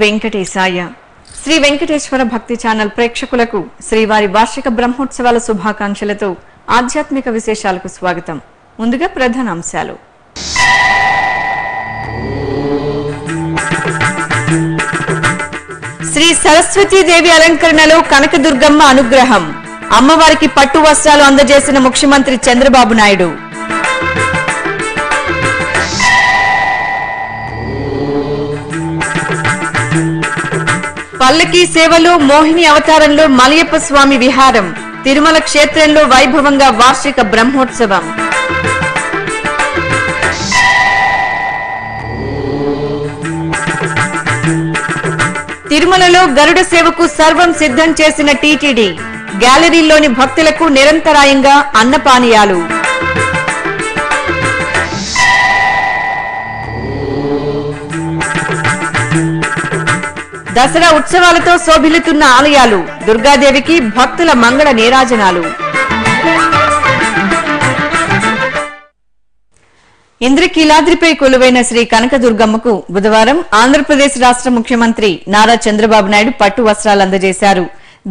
వెంకటేశాయ. శ్రీ వెంకటేశ్వర భక్తి ఛానల్ ప్రేక్షకులకు శ్రీవారి వార్షిక బ్రహ్మోత్సవాల శుభాకాంక్షలతో ఆధ్యాత్మిక విశేషాలకు స్వాగతం. ముందుగా ప్రధాన అంశాలు. శ్రీ సరస్వతీదేవి అలంకరణలో కనకదుర్గమ్మ అనుగ్రహం. అమ్మవారికి పట్టు వస్త్రాలు అందజేసిన ముఖ్యమంత్రి చంద్రబాబు నాయుడు. పల్లకి సేవలో మోహిని అవతారంలో మలయప్ప స్వామి విహారం తిరుమల క్షేత్రంలో వైభవంగా వార్షిక బ్రహ్మోత్సవం. తిరుమలలో గరుడ సేవకు సర్వం సిద్ధం చేసిన టీటీడీ గ్యాలరీలోని భక్తులకు నిరంతరాయంగా అన్నపానీయాలు. దసరా ఉత్సవాలతో శోభిల్లుతున్న ఆలయాలు దుర్గాదేవికి భక్తుల మంగళ నీరాజనాలు. ఇంద్రకీలాద్రిపై కొలువైన శ్రీ కనకదుర్గమ్మకు బుధవారం ఆంధ్రప్రదేశ్ రాష్ట్ర ముఖ్యమంత్రి నారా చంద్రబాబు నాయుడు పట్టు వస్త్రాలు అందజేశారు.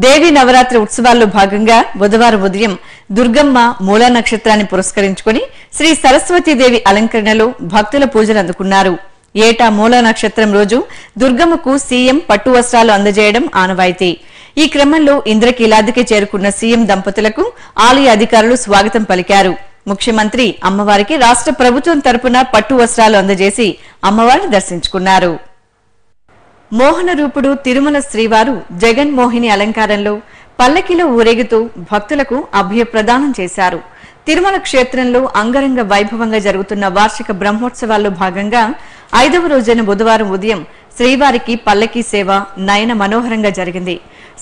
దేవి నవరాత్రి ఉత్సవాల్లో భాగంగా బుధవారం ఉదయం దుర్గమ్మ మూలా నక్షత్రాన్ని పురస్కరించుకుని శ్రీ సరస్వతీదేవి అలంకరణలో భక్తుల పూజలు అందుకున్నారు. ఏటా మూల నక్షత్రం రోజు దుర్గమ్మకు సీఎం పట్టు వస్త్రాలు అందజేయడం ఆనవాయితీ. ఈ క్రమంలో ఇంద్రకీలాదికి చేరుకున్న సీఎం దంపతులకు ఆలయ అధికారులు స్వాగతం పలికారు. ముఖ్యమంత్రి అమ్మవారికి రాష్ట్ర ప్రభుత్వం తరపున పట్టు వస్త్రాలు అందజేసి అమ్మవారిని దర్శించుకున్నారు. మోహన రూపుడు తిరుమల శ్రీవారు జగన్మోహిని అలంకారంలో పల్లకిలో ఊరేగుతూ భక్తులకు అభయప్రదానం చేశారు. తిరుమల క్షేత్రంలో అంగరంగ వైభవంగా జరుగుతున్న వార్షిక బ్రహ్మోత్సవాల్లో భాగంగా ఐదవ రోజైన బుధవారం ఉదయం శ్రీవారికి పల్లకీ సేవ నయన మనోహరంగా జరిగింది.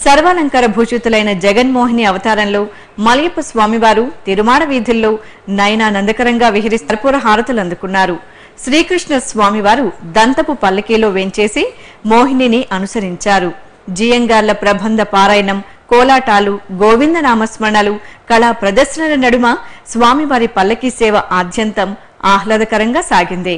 సర్వాలంకార భూషితులైన జగన్మోహిని అవతారంలో మలయప్ప స్వామివారు తిరుమాడ వీధుల్లో నయనానందకరంగా విహరి కర్పూర హారతులు అందుకున్నారు. శ్రీకృష్ణ స్వామివారు దంతపు పల్లకీలో వెంచేసి మోహినిని అనుసరించారు. జియంగార్ల ప్రబంధ పారాయణం కోలాటాలు గోవింద నామస్మరణలు కళా ప్రదర్శనల నడుమ స్వామివారి పల్లకీ సేవ ఆద్యంతం ఆహ్లాదకరంగా సాగింది.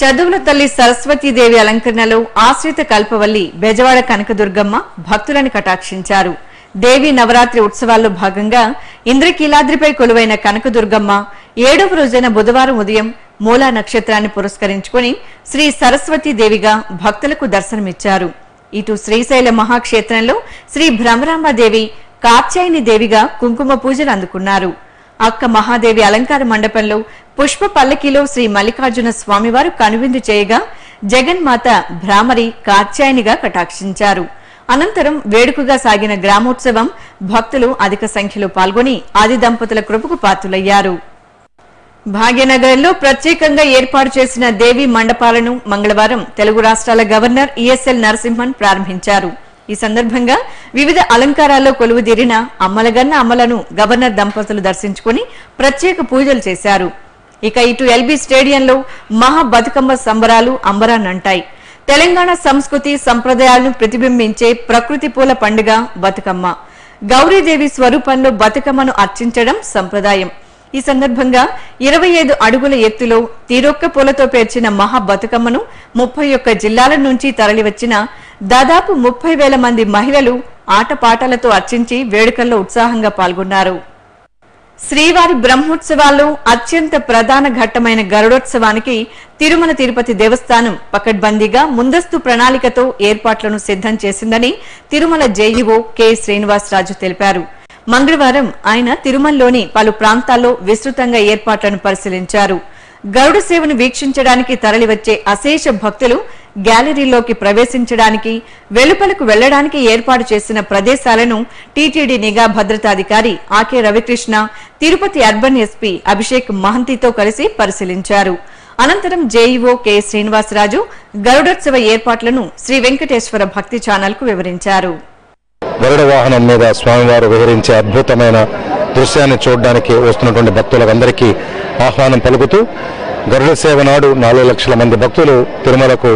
చదువుల తల్లి సరస్వతీదేవి అలంకరణలో ఆశ్రిత కల్పవల్లి బెజవాడ కనకదుర్గమ్మ భక్తులను కటాక్షించారు. దేవి నవరాత్రి ఉత్సవాల్లో భాగంగా ఇంద్రకీలాద్రిపై కొలువైన కనకదుర్గమ్మ ఏడవ రోజైన బుధవారం ఉదయం మూలా నక్షత్రాన్ని పురస్కరించుకుని శ్రీ సరస్వతీదేవిగా భక్తులకు దర్శనమిచ్చారు. ఇటు శ్రీశైల మహాక్షేత్రంలో శ్రీ భ్రమరాంబదేవి కాత్యాయని దేవిగా కుంకుమ పూజలు అందుకున్నారు. అక్క మహాదేవి అలంకార మండపంలో పుష్ప పల్లకిలో శ్రీ మల్లికార్జున స్వామివారు కనువిందు చేయగా జగన్మాత భ్రామరి కాత్యాయనిగా కటాక్షించారు. అనంతరం వేడుకగా సాగిన గ్రామోత్సవం భక్తులు అధిక సంఖ్యలో పాల్గొని ఆది దంపతుల కృపకు పాత్రులయ్యారు. భాగ్యనగర్లో ప్రత్యేకంగా ఏర్పాటు చేసిన దేవి మండపాలను మంగళవారం తెలుగు రాష్ట్రాల గవర్నర్ ఈఎస్ఎల్ నరసింహన్ ప్రారంభించారు. ఈ సందర్భంగా వివిధ అలంకారాల్లో కొలువుదీరిన అమ్మలగన్న అమ్మలను గవర్నర్ దంపతులు దర్శించుకుని ప్రత్యేక పూజలు చేశారు. ఇక ఇటు ఎల్బీ స్టేడియంలో మహా బతుకమ్మ సంబరాలు అంబరాన్నంటాయి. తెలంగాణ సంస్కృతి సంప్రదాయాలను ప్రతిబింబించే ప్రకృతి పూల పండుగ బతుకమ్మ. గౌరీదేవి స్వరూపంలో బతుకమ్మను అర్చించడం సంప్రదాయం. ఈ సందర్భంగా ఇరవై ఐదు అడుగుల ఎత్తులో తీరొక్క పూలతో పేర్చిన మహా బతుకమ్మను ముప్పై ఒక్క జిల్లాల నుంచి తరలివచ్చిన దాదాపు ముప్పై వేల మంది మహిళలు ఆటపాటలతో అర్చించి వేడుకల్లో ఉత్సాహంగా పాల్గొన్నారు. శ్రీవారి బ్రహ్మోత్సవాల్లో అత్యంత ప్రధాన ఘట్టమైన గరుడోత్సవానికి తిరుమల తిరుపతి దేవస్థానం పకడ్బందీగా ముందస్తు ప్రణాళికతో ఏర్పాట్లను సిద్ధం చేసిందని తిరుమల జేఈఓ కె శ్రీనివాసరాజు తెలిపారు. మంగళవారం ఆయన తిరుమలలోని పలు ప్రాంతాల్లో విస్తృతంగా ఏర్పాట్లను పరిశీలించారు. గరుడ సేవను వీక్షించడానికి తరలివచ్చే అశేష భక్తులు గ్యాలరీలోకి ప్రవేశించడానికి వెలుపలకు వెళ్ళడానికి ఏర్పాటు చేసిన ప్రదేశాలను టీటీడీ నిఘా భద్రతాధికారి ఆకే రవికృష్ణ తిరుపతి అర్బన్ ఎస్పీ అభిషేక్ మహంతితో కలిసి పరిశీలించారు. అనంతరం జేఈఓ కె శ్రీనివాసరాజు గరుడోత్సవ ఏర్పాట్లను శ్రీ వెంకటేశ్వర భక్తి ఛానల్కు వివరించారు. గరుడ వాహనం మీద స్వామివారు వివరించే అద్భుతమైన దృశ్యాన్ని చూడడానికి వస్తున్నటువంటి భక్తులందరికీ ఆహ్వానం పలుకుతూ గరుడ సేవ నాడు నాలుగు లక్షల మంది భక్తులు తిరుమలకు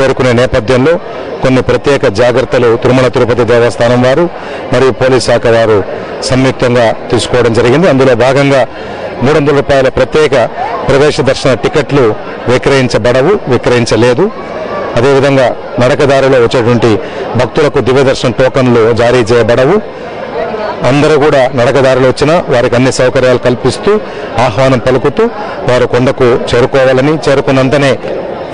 చేరుకునే నేపథ్యంలో కొన్ని ప్రత్యేక జాగ్రత్తలు తిరుమల తిరుపతి దేవస్థానం వారు మరియు పోలీస్ శాఖ వారు సంయుక్తంగా తీసుకోవడం జరిగింది. అందులో భాగంగా మూడు వందల రూపాయల ప్రత్యేక ప్రవేశ దర్శన టికెట్లు విక్రయించబడవు విక్రయించలేదు. అదేవిధంగా నడకదారిలో వచ్చేటువంటి భక్తులకు దివ్యదర్శన టోకన్లు జారీ చేయబడవు. అందరూ కూడా నడకదారులు వచ్చినా వారికి అన్ని సౌకర్యాలు కల్పిస్తూ ఆహ్వానం పలుకుతూ వారు కొండకు చేరుకోవాలని చేరుకున్నంతనే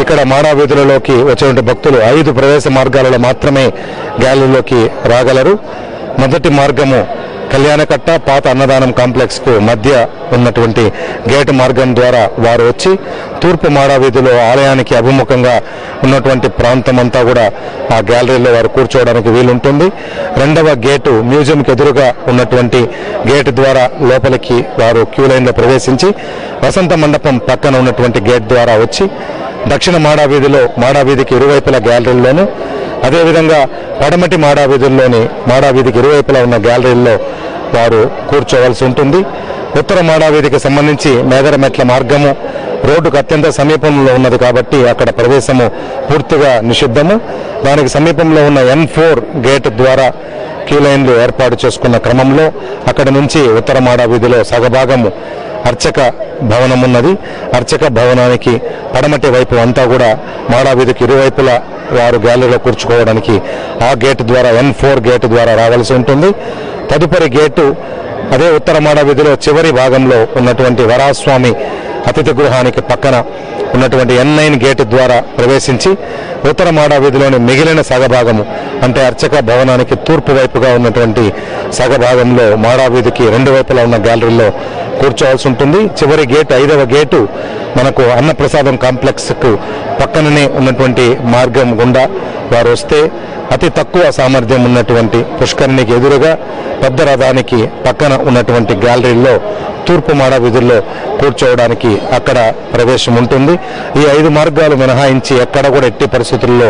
ఇక్కడ మాడా వీధులలోకి వచ్చేటువంటి భక్తులు ఐదు ప్రవేశ మార్గాలలో మాత్రమే గ్యాలరీలోకి రాగలరు. మొదటి మార్గము కళ్యాణకట్ట పాత అన్నదానం కాంప్లెక్స్కు మధ్య ఉన్నటువంటి గేటు మార్గం ద్వారా వారు వచ్చి తూర్పు మాడావీధిలో ఆలయానికి అభిముఖంగా ఉన్నటువంటి ప్రాంతం అంతా కూడా ఆ గ్యాలరీలో వారు కూర్చోవడానికి వీలుంటుంది. రెండవ గేటు మ్యూజియంకి ఎదురుగా ఉన్నటువంటి గేటు ద్వారా లోపలికి వారు క్యూ లైన్లో ప్రవేశించి వసంత మండపం పక్కన ఉన్నటువంటి గేట్ ద్వారా వచ్చి దక్షిణ మాడావీధిలో మాడావీధికి ఇరువైపుల గ్యాలరీల్లోనూ అదేవిధంగా పడమటి మాడా వీధుల్లోని మాడా వీధికి ఇరువైపులా ఉన్న గ్యాలరీల్లో వారు కూర్చోవలసి ఉంటుంది. ఉత్తర మాడా వీధికి సంబంధించి మేదరమెట్ల మార్గము రోడ్డుకు అత్యంత సమీపంలో ఉన్నది కాబట్టి అక్కడ ప్రవేశము పూర్తిగా నిషిద్ధము. దానికి సమీపంలో ఉన్న ఎన్ ఫోర్ గేట్ ద్వారా క్యూ లైన్లు ఏర్పాటు చేసుకున్న క్రమంలో అక్కడి నుంచి ఉత్తర మాడా వీధిలో సగభాగము అర్చక భవనం ఉన్నది అర్చక భవనానికి పడమటి వైపు అంతా కూడా మాడా వీధికి ఇరువైపులా వారు గ్యాలరీలో కూర్చుకోవడానికి ఆ గేట్ ద్వారా ఎన్ ఫోర్ గేట్ ద్వారా రావాల్సి ఉంటుంది. తదుపరి గేటు అదే ఉత్తర మాడ వీధిలో చివరి భాగంలో ఉన్నటువంటి వరాస్వామి అతిథి గృహానికి పక్కన ఉన్నటువంటి ఎన్ నైన్ గేటు ద్వారా ప్రవేశించి ఉత్తర మాడా వీధిలోని మిగిలిన సగభాగము అంటే అర్చక భవనానికి తూర్పు వైపుగా ఉన్నటువంటి సగభాగంలో మాడా వీధికి రెండు వైపులా ఉన్న గ్యాలరీలో కూర్చోవాల్సి ఉంటుంది. చివరి గేటు ఐదవ గేటు మనకు అన్నప్రసాదం కాంప్లెక్స్కు పక్కననే ఉన్నటువంటి మార్గం గుండా వారు వస్తే అతి తక్కువ సామర్థ్యం ఉన్నటువంటి పుష్కరిణికి ఎదురుగా పెద్ద రథానికి పక్కన ఉన్నటువంటి గ్యాలరీలో తూర్పు మాడ వీధుల్లో కూర్చోవడానికి అక్కడ ప్రవేశం ఉంటుంది. ఈ ఐదు మార్గాలు మినహాయించి ఎక్కడ కూడా ఎట్టి పరిస్థితుల్లో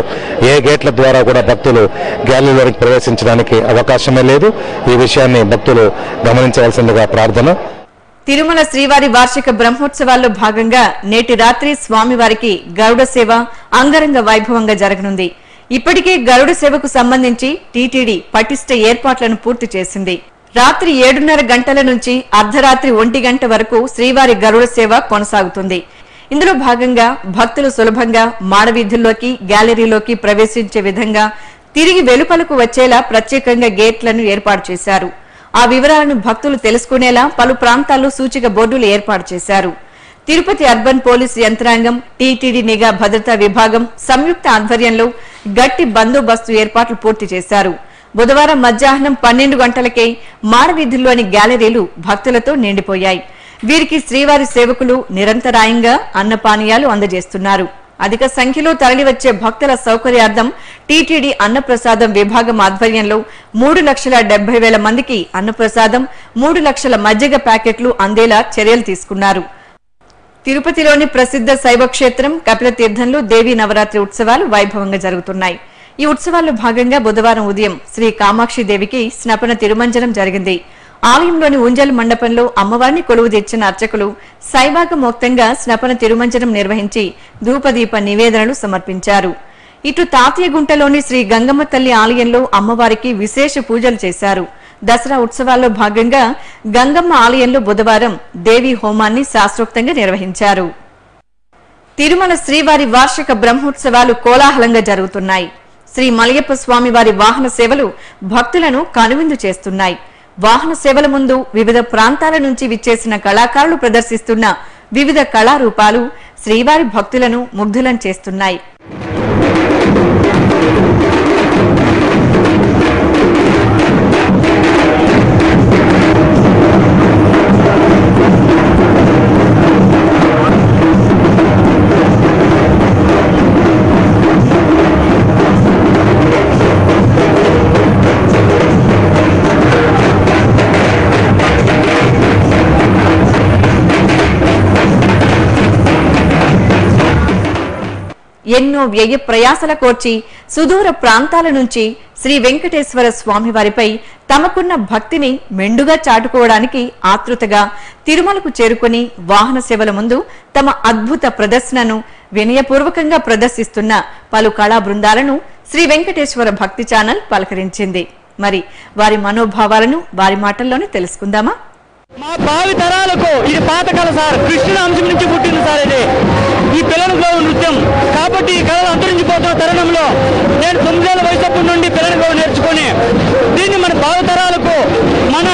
ఏ గేట్ల ద్వారా కూడా భక్తులు గ్యాలరీలోకి ప్రవేశించడానికి అవకాశమే లేదు. ఈ విషయాన్ని భక్తులు గమనించవలసిందిగా ప్రార్థన. తిరుమల శ్రీవారి వార్షిక బ్రహ్మోత్సవాల్లో భాగంగా నేటి రాత్రి స్వామివారికి గరుడ సేవ అంగరంగ వైభవంగా జరగనుంది. ఇప్పటికే గరుడ సేవకు సంబంధించి టీటీడీ పటిష్ట ఏర్పాట్లను పూర్తి చేసింది. రాత్రి ఏడున్నర గంటల నుంచి అర్ధరాత్రి ఒంటి గంట వరకు శ్రీవారి గరుడ సేవ కొనసాగుతుంది. ఇందులో భాగంగా భక్తులు సులభంగా మాడవీధుల్లోకి గ్యాలరీలోకి ప్రవేశించే విధంగా తిరిగి వెలుపలకు వచ్చేలా ప్రత్యేకంగా గేట్లను ఏర్పాటు చేశారు. ఆ వివరాలను భక్తులు తెలుసుకునేలా పలు ప్రాంతాల్లో సూచిక బోర్డులు ఏర్పాటు చేశారు. తిరుపతి అర్బన్ పోలీసు యంత్రాంగం టీటీడీ నిఘా భద్రతా విభాగం సంయుక్త ఆధ్వర్యంలో గట్టి బందోబస్తు ఏర్పాట్లు పూర్తి చేశారు. బుధవారం మధ్యాహ్నం పన్నెండు గంటలకే మారవీధుల్లోని గ్యాలరీలు భక్తులతో నిండిపోయాయి. వీరికి శ్రీవారి సేవకులు నిరంతరాయంగా అన్నపానీయాలు అందజేస్తున్నారు. అధిక సంఖ్యలో తరలివచ్చే భక్తుల సౌకర్యార్థం టీటీడీ అన్నప్రసాదం విభాగం ఆధ్వర్యంలో మూడు లక్షల డెబ్బై వేల మందికి అన్నప్రసాదం మూడు లక్షల మజ్జిగ ప్యాకెట్లు అందేలా చర్యలు తీసుకున్నారు. తిరుపతిలోని ప్రసిద్ధ శైవ క్షేత్రం కపిలతీర్థంలో దేవీ నవరాత్రి ఉత్సవాలు వైభవంగా జరుగుతున్నాయి. ఈ ఉత్సవాల్లో భాగంగా బుధవారం ఉదయం శ్రీ కామాక్షి దేవికి స్నపన తిరుమంజనం జరిగింది. ఆలయంలోని ఉంజల్ మండపంలో అమ్మవారిని కొలువు తెచ్చిన అర్చకులు శైవాగమోక్తంగా స్నపన తిరుమంజనం నిర్వహించి ధూపదీప నివేదనలు సమర్పించారు. ఇటు తాతయ్యగుంటలోని శ్రీ గంగమ్మ తల్లి ఆలయంలో అమ్మవారికి విశేష పూజలు చేశారు. దసరా ఉత్సవాల్లో భాగంగా గంగమ్మ ఆలయంలో బుధవారం దేవీ హోమాన్ని శాస్త్రోక్తంగా నిర్వహించారు. తిరుమల శ్రీవారి వార్షిక బ్రహ్మోత్సవాలు కోలాహలంగా జరుగుతున్నాయి. శ్రీ మలయప్ప స్వామి వారి వాహన సేవలు భక్తులను కనువిందు చేస్తున్నాయి. వాహన సేవల ముందు వివిధ ప్రాంతాల నుంచి విచ్చేసిన కళాకారులు ప్రదర్శిస్తున్న వివిధ కళారూపాలు శ్రీవారి భక్తులను ముగ్ధులను చేస్తున్నాయి. ఎన్నో వ్యయ ప్రయాసల కోర్చి సుదూర ప్రాంతాల నుంచి శ్రీ వెంకటేశ్వర స్వామి వారిపై తమకున్న భక్తిని మెండుగా చాటుకోవడానికి ఆతృతగా తిరుమలకు చేరుకుని వాహన సేవల ముందు తమ అద్భుత ప్రదర్శనను వినయపూర్వకంగా ప్రదర్శిస్తున్న పలు కళా బృందాలను శ్రీ వెంకటేశ్వర భక్తి ఛానల్ పలకరించింది. మరి వారి మనోభావాలను వారి మాటల్లోనే తెలుసుకుందామా? మా భావి తరాలకు ఇది పాతకాల సార్. కృష్ణుని అంశం నుంచి పుట్టింది సార్ ఇది. ఈ పిల్లలతో నృత్యం. కాబట్టి ఈ కళలు అంతరించిపోతున్న తరుణంలో నేను తొమ్మిదేళ్ళ వయసప్పటి నుండి పిల్లలకు నేర్చుకొని దీన్ని మన భావి తరాలకు మన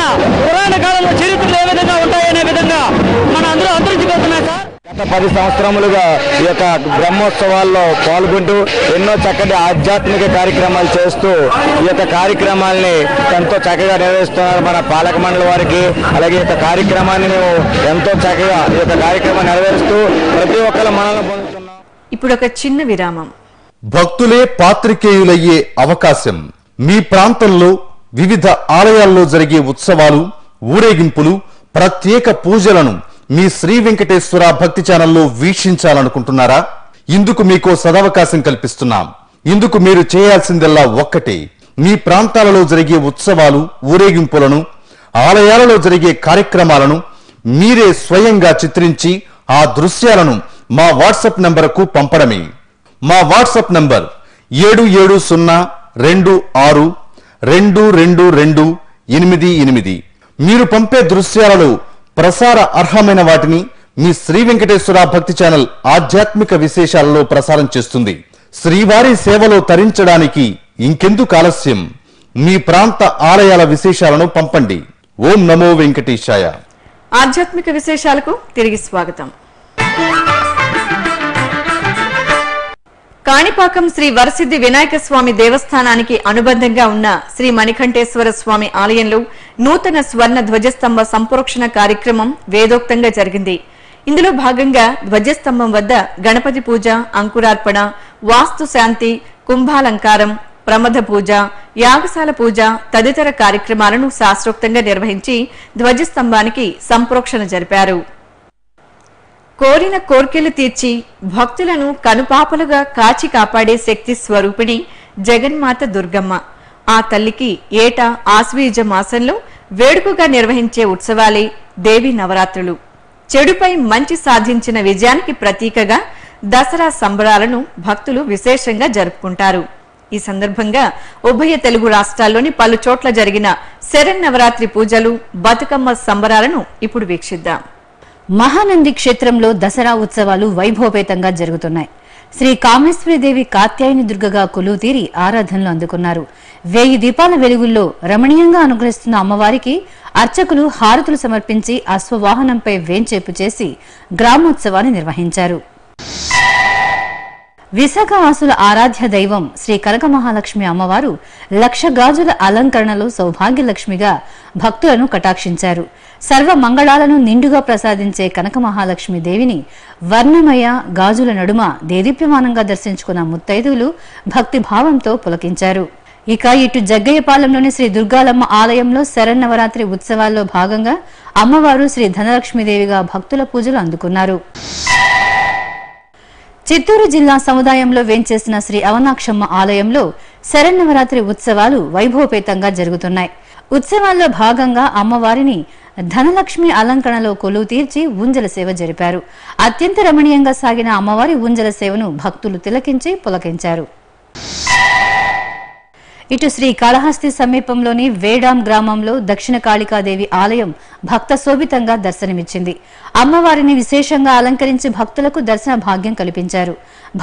పురాణ కాలంలో చరిత్రలు ఏ విధంగా మన అందరూ అంతరించిపోతున్నాయి సార్ గత పది సంవత్సరములుగా ఈ యొక్క బ్రహ్మోత్సవాల్లో పాల్గొంటూ ఎన్నో చక్కటి ఆధ్యాత్మిక కార్యక్రమాలు చేస్తూ ఈ యొక్క కార్యక్రమాల్ని ఎంతో చక్కగా నిర్వహిస్తున్నారు మన పాలక మండలి వారికి. అలాగే ఈ యొక్క కార్యక్రమాన్ని మేము ఎంతో చక్కగా ఈ యొక్క కార్యక్రమాన్ని నెరవేరుస్తూ ప్రతి ఒక్కరు మనల్ని పొందుతున్నాం ఇప్పుడు ఒక చిన్న విరామం. భక్తులే పాత్రికేయులయ్యే అవకాశం. మీ ప్రాంతంలో వివిధ ఆలయాల్లో జరిగే ఉత్సవాలు ఊరేగింపులు ప్రత్యేక పూజలను మీ శ్రీ వెంకటేశ్వర భక్తి ఛానల్లో వీక్షించాలనుకుంటున్నారా? ఇందుకు మీకో సదవకాశం కల్పిస్తున్నాం. ఇందుకు మీరు చేయాల్సిందల్లా ఒక్కటే. మీ ప్రాంతాలలో జరిగే ఉత్సవాలు ఊరేగింపులను ఆలయాలలో జరిగే కార్యక్రమాలను మీరే స్వయంగా చిత్రించి ఆ దృశ్యాలను మా వాట్సాప్ నంబరుకు పంపడమే. మా వాట్సాప్ నంబర్ ఏడు ఏడు సున్నా రెండు ఆరు రెండు రెండు రెండు ఎనిమిది ఎనిమిది. మీరు పంపే దృశ్యాలలో ప్రసార అర్హమైన వాటిని మీ శ్రీ వెంకటేశ్వర భక్తి ఛానల్ ఆధ్యాత్మిక విశేషాలలో ప్రసారం చేస్తుంది. శ్రీవారి సేవలో తరించడానికి ఇంకెందుకు ఆలస్యం? మీ ప్రాంత ఆలయాల విశేషాలను పంపండి. ఓం నమో వెంకటేశాయ. ఆధ్యాత్మిక విశేషాలకు తిరిగి స్వాగతం. కాణిపాకం శ్రీ వరసిద్ధి వినాయక స్వామి దేవస్థానానికి అనుబంధంగా ఉన్న శ్రీ మణికంఠేశ్వర స్వామి ఆలయంలో నూతన స్వర్ణ ధ్వజస్తంభ సంప్రోక్షణ కార్యక్రమం వేదోక్తంగా జరిగింది. ఇందులో భాగంగా ధ్వజస్తంభం వద్ద గణపతి పూజ అంకురార్పణ వాస్తు శాంతి కుంభాలంకారం ప్రమథ పూజ యాగశాల పూజ తదితర కార్యక్రమాలను శాస్త్రోక్తంగా నిర్వహించి ధ్వజస్తంభానికి సంప్రోక్షణ జరిపారు. కోరిన కోర్కెలు తీర్చి భక్తులను కనుపాపలుగా కాచి కాపాడే శక్తి స్వరూపిణి జగన్మాత దుర్గమ్మ. ఆ తల్లికి ఏటా ఆశ్వీజ మాసంలో వేడుకగా నిర్వహించే ఉత్సవాలే దేవి నవరాత్రులు. చెడుపై మంచి సాధించిన విజయానికి ప్రతీకగా దసరా సంబరాలను భక్తులు విశేషంగా జరుపుకుంటారు. ఈ సందర్భంగా ఉభయ తెలుగు రాష్ట్రాల్లోని పలు చోట్ల జరిగిన శరన్నవరాత్రి పూజలు బతుకమ్మ సంబరాలను ఇప్పుడు వీక్షిద్దాం. మహానంది క్షేత్రంలో దసరా ఉత్సవాలు వైభవపేతంగా జరుగుతున్నాయి. శ్రీ కామేశ్వరీదేవి కాత్యాయని దుర్గగా కొలువుతీరి ఆరాధనలు అందుకున్నారు. వేయి దీపాల వెలుగుల్లో రమణీయంగా అనుగ్రహిస్తున్న అమ్మవారికి అర్చకులు హారతులు సమర్పించి అశ్వవాహనంపై వేంచేపు చేసి గ్రామోత్సవాన్ని నిర్వహించారు. విశాఖ వాసుల ఆరాధ్య దైవం శ్రీ కనక మహాలక్ష్మి అమ్మవారు లక్ష గాజుల అలంకరణలో సౌభాగ్యలక్ష్మిగా భక్తులను కటాక్షించారు. సర్వ మంగళాలను నిండుగా ప్రసాదించే కనక మహాలక్ష్మి దేవిని వర్ణమయ గాజుల నడుమ దేదీప్యమానంగా దర్శించుకున్న ముత్తైదువులు భక్తి భావంతో పులకించారు. ఇక ఇటు జగ్గయ్యపాలెంలోని శ్రీ దుర్గాలమ్మ ఆలయంలో శరన్నవరాత్రి ఉత్సవాల్లో భాగంగా అమ్మవారు శ్రీ ధనలక్ష్మీదేవిగా భక్తుల పూజలు అందుకున్నారు. చిత్తూరు జిల్లా సముదాయంలో వేంచేసిన శ్రీ అవనాక్షమ్మ ఆలయంలో శరన్నవరాత్రి ఉత్సవాలు వైభవపేతంగా జరుగుతున్నాయి. ఉత్సవాల్లో భాగంగా అమ్మవారిని ధనలక్ష్మి అలంకరణలో కొలువు తీర్చి ఉంజల సేవ జరిపారు. అత్యంత రమణీయంగా సాగిన అమ్మవారి ఉంజల సేవను భక్తులు తిలకించి పులకించారు. ఇటు శ్రీ కాళహస్తి సమీపంలోని వేడాం గ్రామంలో దక్షిణ కాళికాదేవి ఆలయం భక్త శోభితంగా దర్శనమిచ్చింది. అమ్మవారిని విశేషంగా అలంకరించి భక్తులకు దర్శన భాగ్యం కల్పించారు.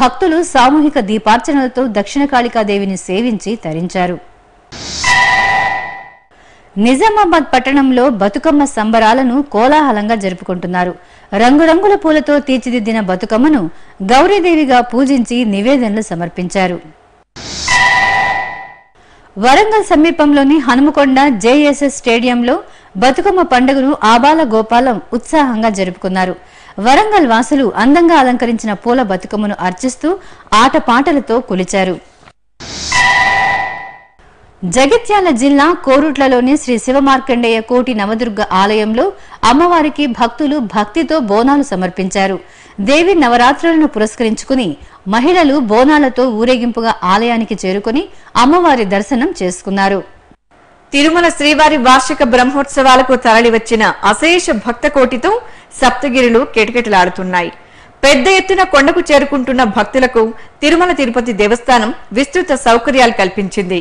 భక్తులు సామూహిక దీపార్చనలతో దక్షిణ కాళికాదేవిని సేవించి తరించారు. నిజామాబాద్ పట్టణంలో బతుకమ్మ సంబరాలను కోలాహలంగా జరుపుకుంటున్నారు. రంగురంగుల పూలతో తీర్చిదిద్దిన బతుకమ్మను గౌరీదేవిగా పూజించి నివేదనలు సమర్పించారు. వరంగల్ సమీపంలోని హనుమకొండ జేఎస్ఎస్ స్టేడియంలో బతుకమ్మ పండుగను ఆబాల గోపాలం ఉత్సాహంగా జరుపుకున్నారు. వరంగల్ వాసులు అందంగా అలంకరించిన పూల బతుకమ్మను అర్చిస్తూ ఆటపాటలతో కొలిచారు. జగిత్యాల జిల్లా కోరుట్లలోని శ్రీ శివమార్కండేయ కోటి నవదుర్గ ఆలయంలో అమ్మవారికి భక్తులు భక్తితో బోనాలు సమర్పించారు. దేవి నవరాత్రులను పురస్కరించుకుని మహిళలు బోనాలతో ఊరేగింపుగా ఆలయానికి చేరుకుని అమ్మవారి దర్శనం చేసుకున్నారు. తిరుమల శ్రీవారి వార్షిక బ్రహ్మోత్సవాలకు తరలివచ్చిన అశేష భక్త కోటితో సప్తగిరిలు కిటకిటలాడుతున్నాయి. పెద్ద ఎత్తున కొండకు చేరుకుంటున్న భక్తులకు తిరుమల తిరుపతి దేవస్థానం విస్తృత సౌకర్యాలు కల్పించింది.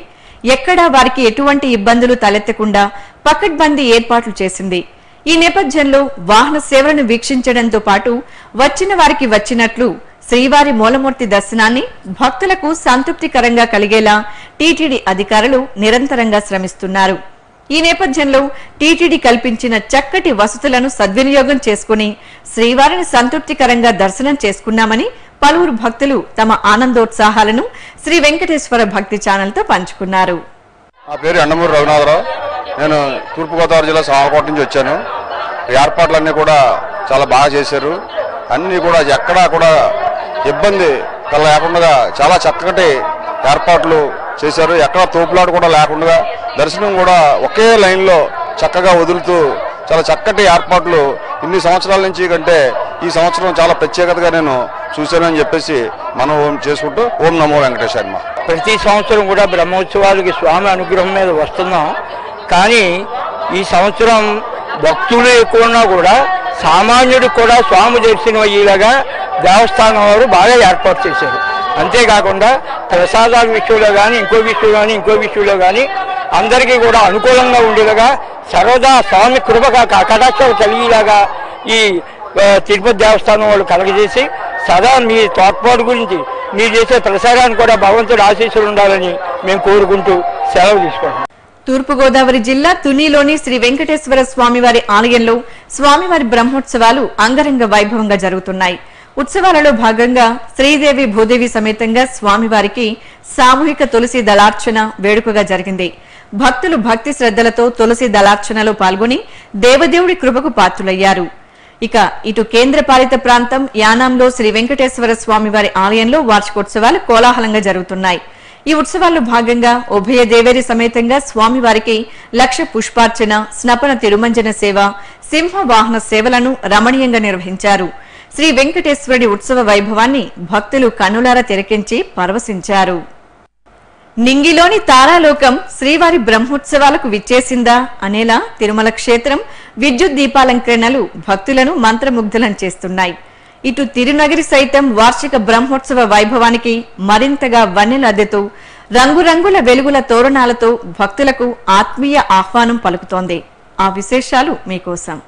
ఎక్కడా వారికి ఎటువంటి ఇబ్బందులు తలెత్తకుండా పకడ్బందీ ఏర్పాట్లు చేసింది. ఈ నేపథ్యంలో వాహన సేవలను వీక్షించడంతో పాటు వచ్చిన వారికి వచ్చినట్లు శ్రీవారి మూలమూర్తి దర్శనాన్ని భక్తులకు సంతృప్తికరంగా కలిగేలా టీటీడీ అధికారులు నిరంతరంగా శ్రమిస్తున్నారు. ఈ నేపథ్యంలో టీటీడీ కల్పించిన చక్కటి వసతులను సద్వినియోగం చేసుకుని శ్రీవారిని సంతృప్తికరంగా దర్శనం చేసుకున్నామని పలువురు భక్తులు తమ ఆనందోత్సాహాలను శ్రీ వెంకటేశ్వర భక్తి ఛానల్తో పంచుకున్నారు. నా పేరు రఘునాథరావు. నేను తూర్పుగోదావరి జిల్లా సామకోట నుంచి వచ్చాను. ఏర్పాట్లన్నీ కూడా చాలా బాగా చేశారు. అన్నీ కూడా ఎక్కడా కూడా ఇబ్బంది. కల లేకుండా చాలా చక్కటి ఏర్పాట్లు చేశారు. ఎక్కడ తోపులాట కూడా లేకుండా దర్శనం కూడా ఒకే లైన్లో చక్కగా వదులుతూ చాలా చక్కటి ఏర్పాట్లు. ఇన్ని సంవత్సరాల నుంచి కంటే ఈ సంవత్సరం చాలా ప్రత్యేకతగా నేను చూశానని చెప్పేసి మనం ఓం చేసుకుంటూ ఓం నమో వెంకటేశ్వర ప్రతి సంవత్సరం కూడా బ్రహ్మోత్సవాలకి స్వామి అనుగ్రహం మీద వస్తున్నాం. కానీ ఈ సంవత్సరం భక్తులు ఎక్కువ ఉన్నా కూడా సామాన్యుడికి కూడా స్వామి దర్శనం అయ్యేలాగా దేవస్థానం వారు బాగా ఏర్పాటు చేశారు. అంతేకాకుండా ప్రసాదాల విషయంలో కానీ ఇంకో విషయంలో కానీ ఇంకో విషయంలో కానీ అందరికీ కూడా అనుకూలంగా ఉండేలాగా సర్వదా స్వామి కృపగా క- కలిగేలాగా ఈ తిరుపతి దేవస్థానం వాళ్ళు కలగజేసి సదా మీ తోడ్పాటు గురించి మీరు చేసే ప్రసారాన్ని కూడా భగవంతుడు ఆశీస్సులు ఉండాలని మేము కోరుకుంటూ సెలవు తీసుకుంటాం తూర్పుగోదావరి జిల్లా తునిలోని శ్రీ వెంకటేశ్వర స్వామివారి ఆలయంలో స్వామివారి బ్రహ్మోత్సవాలు అంగరంగ వైభవంగా జరుగుతున్నాయి. ఉత్సవాలలో భాగంగా శ్రీదేవి భూదేవి సమేతంగా స్వామివారికి సామూహిక తులసి దళార్చన వేడుకగా జరిగింది. భక్తులు భక్తి శ్రద్ధలతో తులసి దళార్చనలో పాల్గొని దేవదేవుడి కృపకు పాత్రులయ్యారు. ఇక ఇటు కేంద్రపాలిత ప్రాంతం యానాంలో శ్రీ వెంకటేశ్వర స్వామివారి ఆలయంలో వార్షికోత్సవాలు కోలాహలంగా జరుగుతున్నాయి. ఈ ఉత్సవాల్లో భాగంగా ఉభయ దేవేరి సమేతంగా స్వామివారికి లక్ష పుష్పార్చన స్నపన తిరుమంజన సేవ సింహ వాహన సేవలను రమణీయంగా నిర్వహించారు. శ్రీ వెంకటేశ్వరుడి ఉత్సవ వైభవాన్ని భక్తులు కన్నులారా తిరకించి పరవశించారు. నింగిలోని తారాలోకం శ్రీవారి బ్రహ్మోత్సవాలకు విచ్చేసిందా అనేలా తిరుమల క్షేత్రం విద్యుత్ దీపాలంకరణలు భక్తులను మంత్రముగ్ధులను చేస్తున్నాయి. ఇటు తిరునగిరి సైతం వార్షిక బ్రహ్మోత్సవ వైభవానికి మరింతగా వన్నెలద్దెతూ రంగురంగుల వెలుగుల తోరణాలతో భక్తులకు ఆత్మీయ ఆహ్వానం పలుకుతోంది. ఆ విశేషాలు మీకోసం.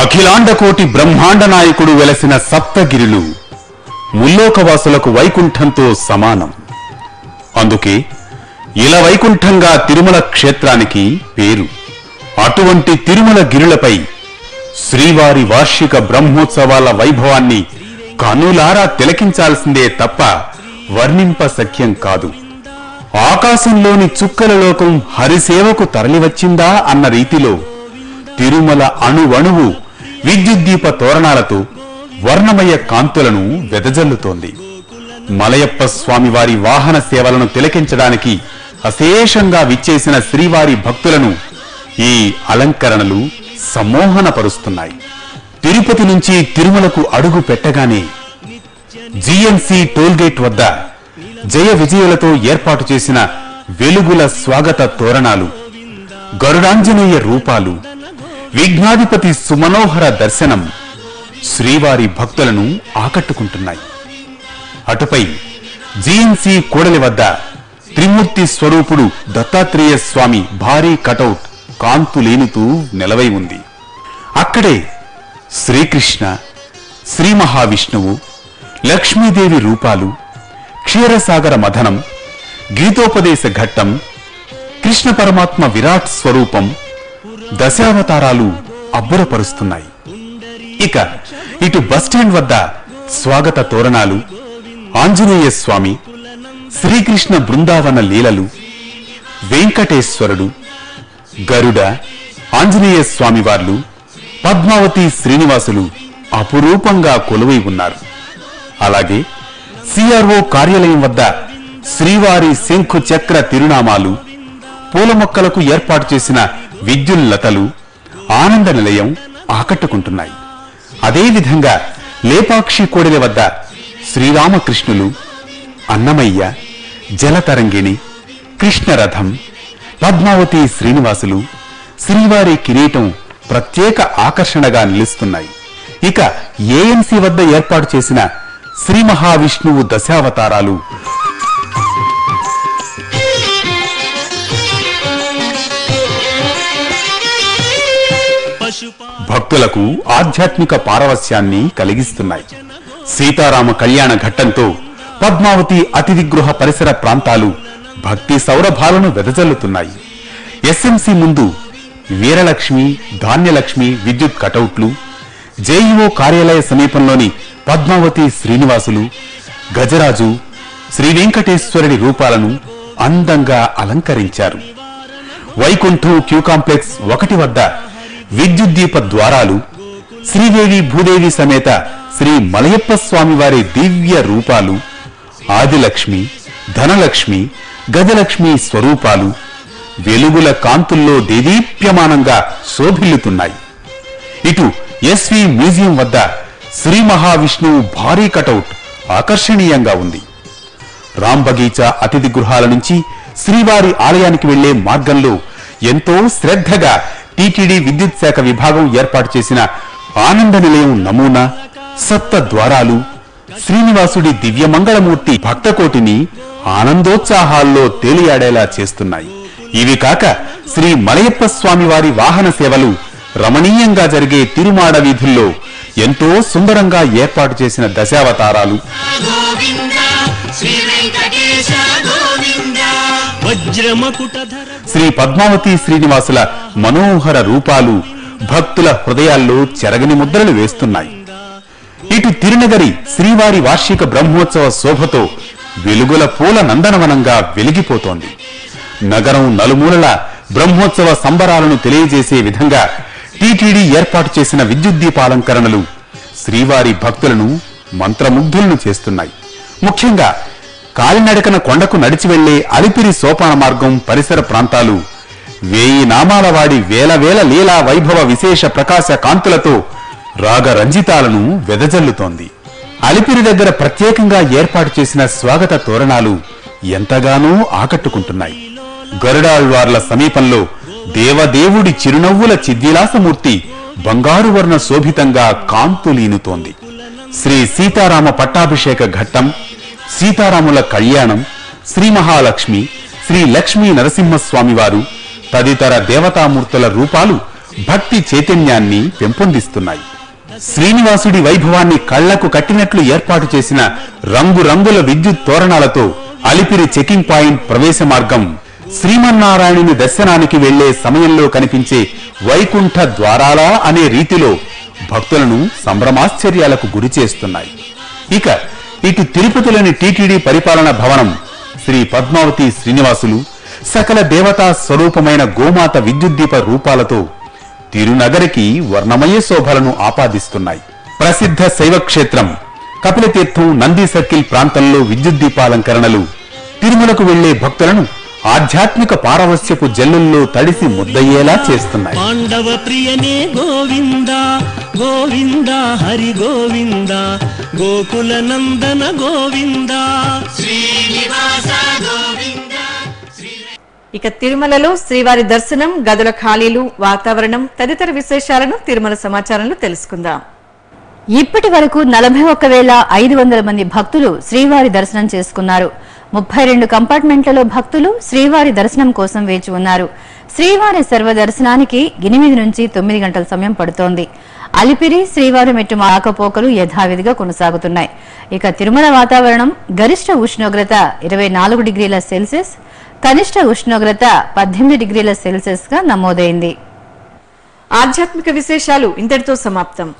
అఖిలాండకోటి బ్రహ్మాండ నాయకుడు వెలసిన సప్తగిరులు ముల్లోకవాసులకు వైకుంఠంతో సమానం. అందుకే ఇల వైకుంఠంగా తిరుమల క్షేత్రానికి పేరు. అటువంటి తిరుమల గిరులపై శ్రీవారి వార్షిక బ్రహ్మోత్సవాల వైభవాన్ని కనులారా తిలకించాల్సిందే తప్ప వర్ణింప సఖ్యం కాదు. ఆకాశంలోని చుక్కల లోకం హరిసేవకు తరలివచ్చిందా అన్న రీతిలో తిరుమల అణువణువు విద్యుత్ దీప తోరణాలతో వర్ణమయ కాంతులను వెదజల్లుతోంది. మలయప్ప స్వామివారి వాహన సేవలను తిలకించడానికి అశేషంగా విచ్చేసిన శ్రీవారి భక్తులను ఈ అలంకరణలు సమ్మోహనపరుస్తున్నాయి. తిరుపతి నుంచి తిరుమలకు అడుగు పెట్టగానే జిఎంసి టోల్గేట్ వద్ద జయ విజయులతో ఏర్పాటు చేసిన వెలుగుల స్వాగత తోరణాలు గరుడాంజనేయ రూపాలు విఘ్నాధిపతి సుమనోహర దర్శనం శ్రీవారి భక్తులను ఆకట్టుకుంటున్నాయి. అటుపై జిఎంసి కూడలి వద్ద త్రిమూర్తి స్వరూపుడు దత్తాత్రేయ స్వామి భారీ కటౌట్ కాంతులేనుతూ నిలవై ఉంది. అక్కడే శ్రీకృష్ణ శ్రీ మహావిష్ణువు లక్ష్మీదేవి రూపాలు క్షీరసాగర మథనం గీతోపదేశ ఘట్టం కృష్ణ పరమాత్మ విరాట్ స్వరూపం దశావతారాలు అబ్బురపరుస్తున్నాయి. ఇక ఇటు బస్టాండ్ వద్ద స్వాగత తోరణాలు ఆంజనేయ స్వామి శ్రీకృష్ణ బృందావన లీలలు వెంకటేశ్వరుడు గరుడ ఆంజనేయ స్వామివార్లు పద్మావతి శ్రీనివాసులు అపురూపంగా కొలువై ఉన్నారు. అలాగే సిఆర్ఓ కార్యాలయం వద్ద శ్రీవారి శంఖు చక్ర తిరునామాలు పూల మొక్కలకు ఏర్పాటు చేసిన విద్యుల్లతలు ఆనంద నిలయం ఆకట్టుకుంటున్నాయి. అదేవిధంగా లేపాక్షి కోడెల వద్ద శ్రీరామకృష్ణులు అన్నమయ్య జలతరంగిణి కృష్ణరథం పద్మావతి శ్రీనివాసులు శ్రీవారి కిరీటం ప్రత్యేక ఆకర్షణగా నిలుస్తున్నాయి. ఇక ఏఎంసీ వద్ద ఏర్పాటు చేసిన శ్రీ మహావిష్ణువు దశావతారాలు. భక్తులకు ఆధ్యాత్మిక పారవస్యాన్ని కలిగిస్తున్నాయి. సీతారామ కళ్యాణ ఘట్టంతో పద్మావతి అతిథిగృహ పరిసర ప్రాంతాలు భక్తి సౌరభాలను వెదజల్లుతున్నాయి. ఎస్ఎంసి ముందు వీరలక్ష్మి ధాన్యలక్ష్మి విద్యుత్ కటౌట్లు జేఈఓ కార్యాలయ సమీపంలోని పద్మావతి శ్రీనివాసులు గజరాజు శ్రీవెంకటేశ్వరుడి రూపాలను అందంగా అలంకరించారు. వైకుంఠం క్యూ కాంప్లెక్స్ ఒకటి వద్ద విద్యుత్ దీప ద్వారాలు శ్రీదేవి భూదేవి సమేత శ్రీ మలయప్ప స్వామివారి దివ్య రూపాలు ఆదిలక్ష్మి ధనలక్ష్మి గజలక్ష్మి స్వరూపాలు వెలుగుల కాంతుల్లో దేదీప్యమానంగా శోభిల్లుతున్నాయి. ఇటు ఎస్వి మ్యూజియం వద్ద శ్రీ మహావిష్ణువు భారీ కటౌట్ ఆకర్షణీయంగా ఉంది. రామ్ బగీచా అతిథి గృహాల నుంచి శ్రీవారి ఆలయానికి వెళ్ళే మార్గంలో ఎంతో శ్రద్ధగా టీటీడీ విద్యుత్ శాఖ విభాగం ఏర్పాటు చేసిన ఆనంద నిలయం నమూనా సప్త ద్వారాలు శ్రీనివాసుడి దివ్యమంగళమూర్తి భక్తకోటిని ఆనందోత్సాహాల్లో తేలియాడేలా చేస్తున్నాయి. ఇవి కాక శ్రీ మలయప్ప స్వామి వారి వాహన సేవలు రమణీయంగా జరిగే తిరుమాడ వీధుల్లో ఎంతో సుందరంగా ఏర్పాటు చేసిన దశావతారాలు. శ్రీ పద్మావతి శ్రీనివాసుల మనోహర రూపాలు భక్తుల హృదయాల్లో చెరగని ముద్రలు వేస్తున్నాయి. ఇటు తిరునగరి శ్రీవారి వార్షిక బ్రహ్మోత్సవ శోభతో వెలుగుల పూల నందనవనంగా వెలిగిపోతోంది. నగరం నలుమూలల బ్రహ్మోత్సవ సంబరాలను తెలియజేసే విధంగా టీటీడీ ఏర్పాటు చేసిన విద్యుత్ దీపాలంకరణలు శ్రీవారి భక్తులను మంత్రముగ్ధులను చేస్తున్నాయి. ముఖ్యంగా కాలినడకన కొండకు నడిచి వెళ్ళే అలిపిరి సోపాన మార్గం పరిసర ప్రాంతాలు వేయి నామాల వాడి వేల వేల లీలా వైభవ విశేష ప్రకాశ కాంతులతో రాగ రంజితాలను వెదజల్లుతోంది. అలిపిరి దగ్గర ప్రత్యేకంగా ఏర్పాటు చేసిన స్వాగత తోరణాలు ఎంతగానో ఆకట్టుకుంటున్నాయి. గరుడాళ్వార్ల సమీపంలో దేవదేవుడి చిరునవ్వుల చిద్విలాసమూర్తి బంగారు వర్ణ శోభితంగా కాంతులీనుతోంది. శ్రీ సీతారామ పట్టాభిషేక ఘట్టం సీతారాముల కళ్యాణం శ్రీ మహాలక్ష్మి శ్రీ లక్ష్మీ నరసింహస్వామివారు తదితర దేవతామూర్తుల రూపాలు భక్తి చైతన్యాన్ని పెంపొందిస్తున్నాయి. శ్రీనివాసుడి వైభవాన్ని కళ్ళకు కట్టినట్లు ఏర్పాటు చేసిన రంగురంగుల విద్యుత్ తోరణాలతో అలిపిరి చెకింగ్ పాయింట్ ప్రవేశ మార్గం శ్రీమన్నారాయణుని దర్శనానికి వెళ్ళే సమయంలో కనిపించే వైకుంఠ ద్వారాలా అనే రీతిలో భక్తులను సంభ్రమాశ్చర్యాలకు గురి చేస్తున్నాయి. ఇక ఇటు తిరుపతిలోని టీటీడీ పరిపాలన భవనం శ్రీ పద్మావతి శ్రీనివాసులు సకల దేవతా స్వరూపమైన గోమాత విద్యుత్ దీప రూపాలతో తిరునగరికి వర్ణమయ శోభలను ఆపాదిస్తున్నాయి. ప్రసిద్ధ శైవక్షేత్రం కపిలతీర్థం నంది సర్కిల్ ప్రాంతంలో విద్యుత్ దీపాలంకరణలు తిరుమలకు వెళ్ళే భక్తులను ఆధ్యాత్మిక పారవస్యపు జల్లుల్లో తడిసి ముద్దయ్యేలా చేస్తున్నాయి. పాండవ ప్రియనే గోవింద గోవింద హరి గోవింద గోకుల నందన గోవింద. శ్రీనివాస గోవింద ఇక తిరుమలలో శ్రీవారి దర్శనం గదుల ఖాళీలు వాతావరణం తదితర విశేషాలను తిరుమల సమాచారంలో తెలుసుకుందాం. ఇప్పటి వరకు నలభై ఒక్క వేల ఐదు వందల మంది భక్తులు శ్రీవారి దర్శనం చేసుకున్నారు. ముప్పై రెండు కంపార్ట్మెంట్లలో భక్తులు శ్రీవారి దర్శనం కోసం వేచి ఉన్నారు. శ్రీవారి సర్వ దర్శనానికి ఎనిమిది నుంచి తొమ్మిది గంటల సమయం పడుతోంది. అలిపిరి శ్రీవారి మెట్టు మాకపోకలు యథావిధిగా కొనసాగుతున్నాయి. ఇక తిరుమల వాతావరణం గరిష్ట ఉష్ణోగ్రత ఇరవై నాలుగు డిగ్రీల సెల్సియస్ కనిష్ట ఉష్ణోగ్రత పద్దెనిమిది డిగ్రీల సెల్సియస్గా నమోదైంది. ఆధ్యాత్మిక విశేషాలు ఇంతటితో సమాప్తం.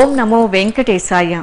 ఓం నమో వెంకటేశాయ.